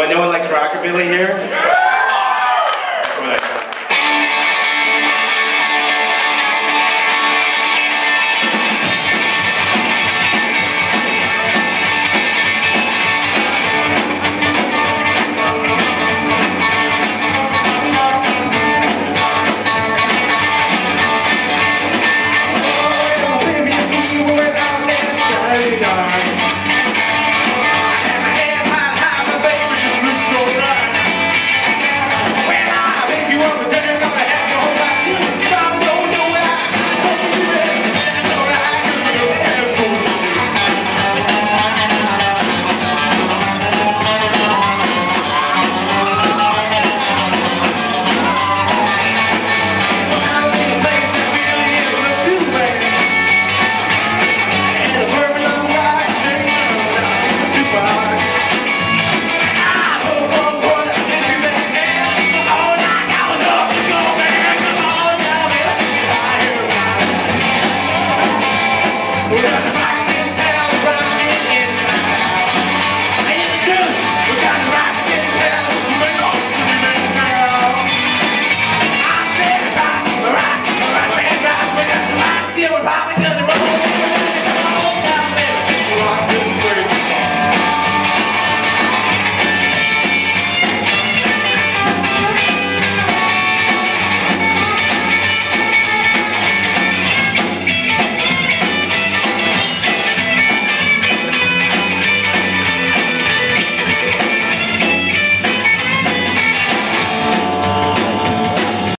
What, no one likes rockabilly here?